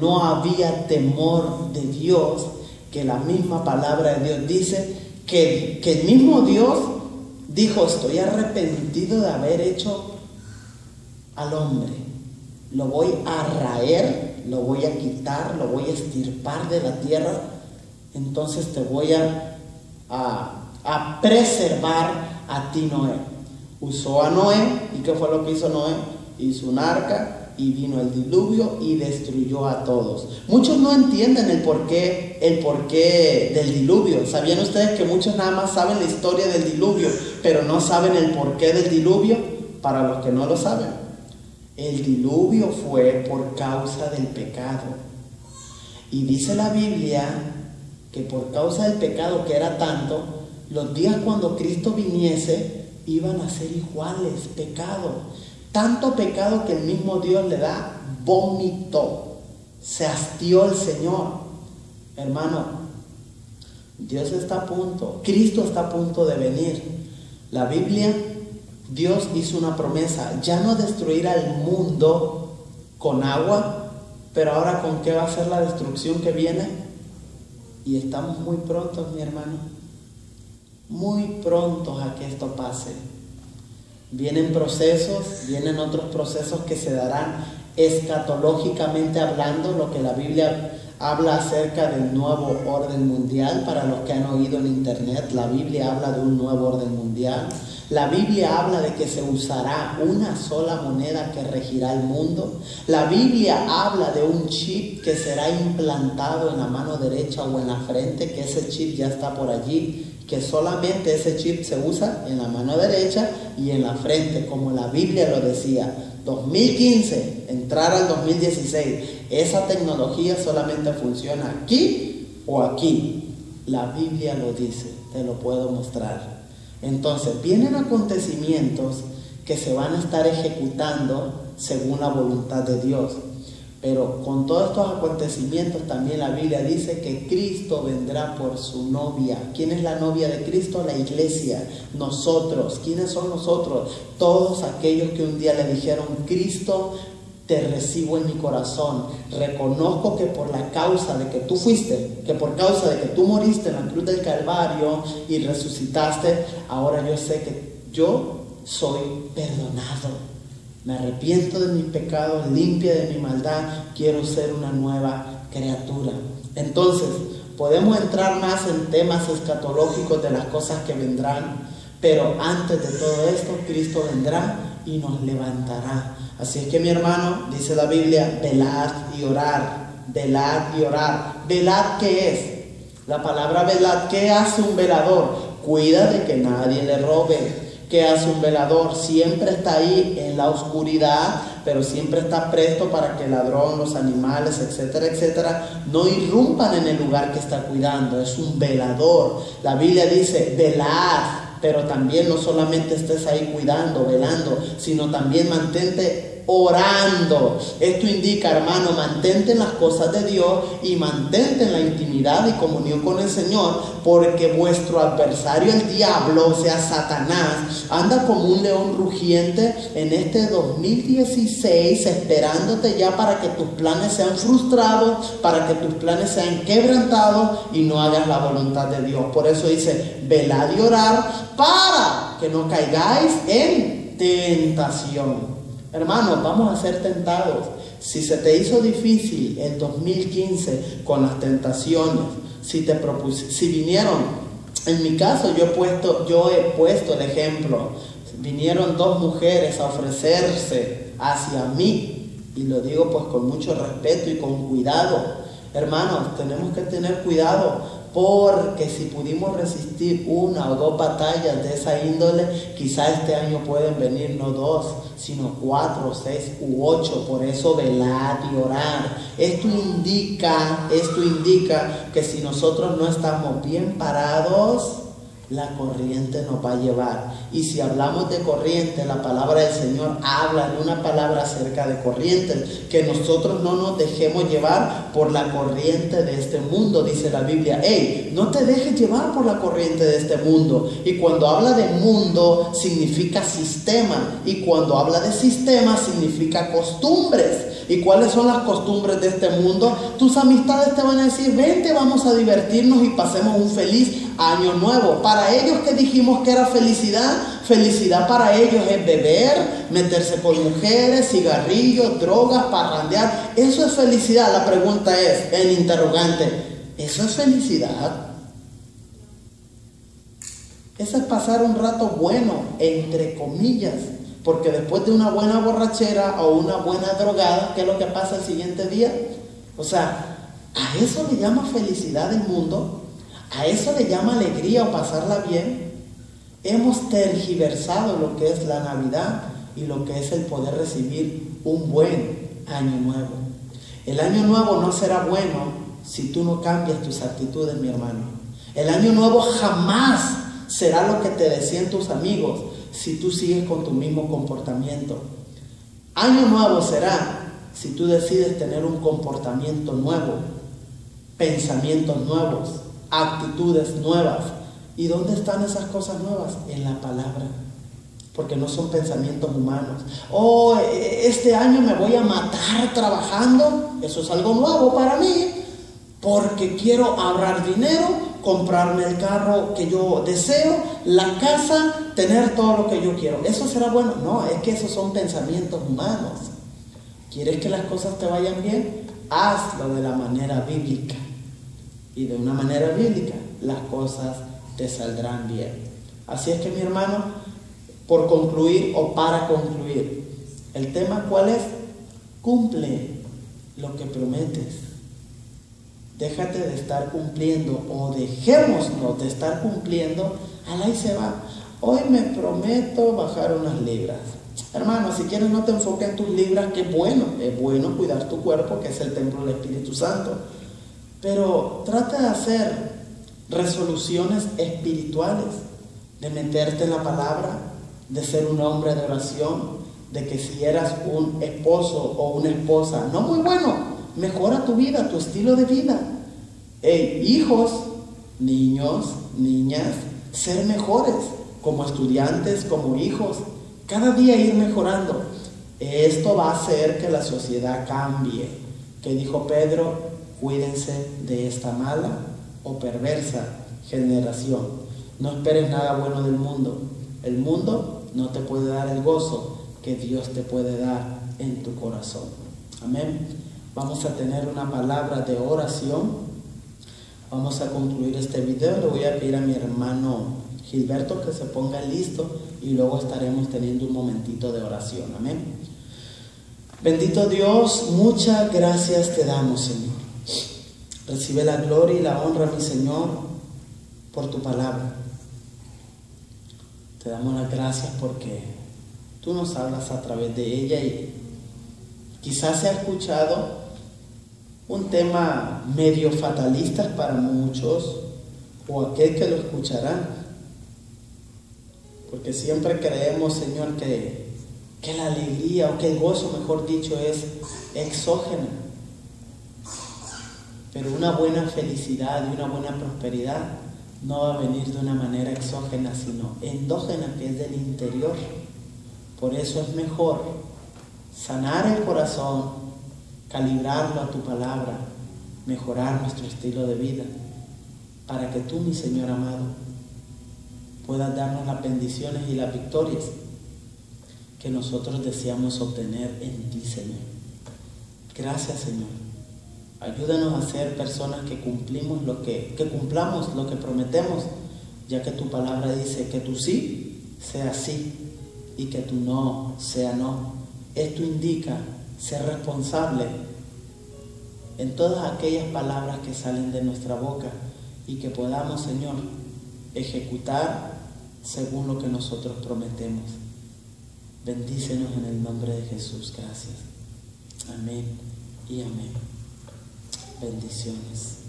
no había temor de Dios, que la misma palabra de Dios dice que, que el mismo Dios dijo, estoy arrepentido de haber hecho al hombre. Lo voy a raer, lo voy a quitar, lo voy a estirpar de la tierra. Entonces te voy a, a, preservar a ti, Noé. Usó a Noé. ¿Y qué fue lo que hizo Noé? Hizo un arca y vino el diluvio y destruyó a todos. Muchos no entienden el porqué, el porqué del diluvio. ¿Sabían ustedes que muchos nada más saben la historia del diluvio, pero no saben el porqué del diluvio? Para los que no lo saben. El diluvio fue por causa del pecado. Y dice la Biblia que por causa del pecado que era tanto, los días cuando Cristo viniese iban a ser iguales, pecado. Tanto pecado que el mismo Dios le da vómito. Se hastió el Señor. Hermano, Dios está a punto, Cristo está a punto de venir. La Biblia Dios hizo una promesa, ya no destruir al mundo con agua, pero ahora con qué va a ser la destrucción que viene. Y estamos muy prontos, mi hermano, muy prontos a que esto pase. Vienen procesos, vienen otros procesos que se darán escatológicamente hablando, lo que la Biblia habla acerca del nuevo orden mundial. Para los que han oído en internet, la Biblia habla de un nuevo orden mundial. La Biblia habla de que se usará una sola moneda que regirá el mundo. La Biblia habla de un chip que será implantado en la mano derecha o en la frente, que ese chip ya está por allí, que solamente ese chip se usa en la mano derecha y en la frente, como la Biblia lo decía. 2015, entrar al 2016, esa tecnología solamente funciona aquí o aquí. La Biblia lo dice, te lo puedo mostrar. Entonces, vienen acontecimientos que se van a estar ejecutando según la voluntad de Dios. Pero con todos estos acontecimientos también la Biblia dice que Cristo vendrá por su novia. ¿Quién es la novia de Cristo? La iglesia. Nosotros. ¿Quiénes son nosotros? Todos aquellos que un día le dijeron, Cristo, te recibo en mi corazón. Reconozco que por la causa de que tú fuiste, que por causa de que tú moriste en la cruz del Calvario y resucitaste, ahora yo sé que yo soy perdonado. Me arrepiento de mis pecados, limpia de mi maldad, quiero ser una nueva criatura. Entonces, podemos entrar más en temas escatológicos de las cosas que vendrán, pero antes de todo esto, Cristo vendrá y nos levantará Así es que mi hermano, dice la Biblia, velad y orar, velad y orar. ¿Velad qué es? La palabra velad, ¿qué hace un velador? Cuida de que nadie le robe. ¿Qué hace un velador? Siempre está ahí en la oscuridad, pero siempre está presto para que el ladrón, los animales, etcétera, etcétera, no irrumpan en el lugar que está cuidando. Es un velador. La Biblia dice, velad pero también no solamente estés ahí cuidando, velando, sino también mantente orando. Esto indica, hermano, mantente en las cosas de Dios y mantente en la intimidad y comunión con el Señor, porque vuestro adversario, el diablo, o sea, Satanás, anda como un león rugiente en este 2016 esperándote ya para que tus planes sean frustrados, para que tus planes sean quebrantados y no hagas la voluntad de Dios. Por eso dice, velad y orar para que no caigáis en tentación. Hermanos, vamos a ser tentados. Si se te hizo difícil el 2015 con las tentaciones, si te propuse, si vinieron, en mi caso yo he puesto, yo he puesto el ejemplo, vinieron dos mujeres a ofrecerse hacia mí, y lo digo pues con mucho respeto y con cuidado. Hermanos, tenemos que tener cuidado porque si pudimos resistir una o dos batallas de esa índole, quizá este año pueden venir no dos, sino cuatro, seis u ocho. Por eso velad y orar. Esto indica, esto indica que si nosotros no estamos bien parados, la corriente nos va a llevar. Y si hablamos de corriente, la palabra del Señor habla en una palabra acerca de corrientes, que nosotros no nos dejemos llevar por la corriente de este mundo, dice la Biblia. Hey, no te dejes llevar por la corriente de este mundo. Y cuando habla de mundo, significa sistema. Y cuando habla de sistema, significa costumbres. ¿Y cuáles son las costumbres de este mundo? Tus amistades te van a decir, vente, vamos a divertirnos y pasemos un feliz año nuevo. Para ellos que dijimos que era felicidad, felicidad para ellos es beber, meterse con mujeres, cigarrillos, drogas, parrandear. Eso es felicidad. La pregunta es, en interrogante, ¿eso es felicidad? Eso es pasar un rato bueno, entre comillas, porque después de una buena borrachera o una buena drogada, ¿qué es lo que pasa el siguiente día? O sea, ¿a eso le llama felicidad el mundo? ¿A eso le llama alegría o pasarla bien? Hemos tergiversado lo que es la Navidad y lo que es el poder recibir un buen año nuevo. El año nuevo no será bueno si tú no cambias tus actitudes, mi hermano. El año nuevo jamás será lo que te decían tus amigos si tú sigues con tu mismo comportamiento. Año nuevo será si tú decides tener un comportamiento nuevo, pensamientos nuevos, actitudes nuevas. ¿Y dónde están esas cosas nuevas? En la palabra. Porque no son pensamientos humanos. Oh, este año me voy a matar trabajando. Eso es algo nuevo para mí. Porque quiero ahorrar dinero comprarme el carro que yo deseo, la casa, tener todo lo que yo quiero. ¿Eso será bueno? No, es que esos son pensamientos humanos. ¿Quieres que las cosas te vayan bien? Hazlo de la manera bíblica. Y de una manera bíblica las cosas te saldrán bien. Así es que mi hermano, por concluir o para concluir, el tema cuál es? Cumple lo que prometes. Déjate de estar cumpliendo o dejémonos de estar cumpliendo, al ahí se va. Hoy me prometo bajar unas libras. Hermano, si quieres no te enfoques en tus libras, que es bueno, es bueno cuidar tu cuerpo, que es el templo del Espíritu Santo. Pero trata de hacer resoluciones espirituales, de meterte en la palabra, de ser un hombre de oración, de que si eras un esposo o una esposa, no muy bueno, mejora tu vida, tu estilo de vida. hijos, niños, niñas, ser mejores como estudiantes, como hijos, cada día ir mejorando. Esto va a hacer que la sociedad cambie. Que dijo Pedro, cuídense de esta mala o perversa generación. No esperes nada bueno del mundo. El mundo no te puede dar el gozo que Dios te puede dar en tu corazón. Amén. Vamos a tener una palabra de oración. Vamos a concluir este video. Le voy a pedir a mi hermano Gilberto que se ponga listo y luego estaremos teniendo un momentito de oración. Amén. Bendito Dios, muchas gracias te damos, Señor. Recibe la gloria y la honra, mi Señor, por tu palabra. Te damos las gracias porque tú nos hablas a través de ella y quizás se ha escuchado un tema medio fatalista para muchos o aquel que lo escuchará. Porque siempre creemos, Señor, que, que la alegría o que el gozo, mejor dicho, es exógena. Pero una buena felicidad y una buena prosperidad no va a venir de una manera exógena, sino endógena, que es del interior. Por eso es mejor sanar el corazón, calibrarlo a tu palabra, mejorar nuestro estilo de vida, para que tú, mi Señor amado, puedas darnos las bendiciones y las victorias que nosotros deseamos obtener en ti, Señor. Gracias, Señor. Ayúdanos a ser personas que cumplimos lo que, que cumplamos lo que prometemos, ya que tu palabra dice que tu sí sea sí y que tu no sea no. Esto indica ser responsable en todas aquellas palabras que salen de nuestra boca y que podamos, Señor, ejecutar según lo que nosotros prometemos. Bendícenos en el nombre de Jesús. Gracias. Amén y amén. Bendiciones.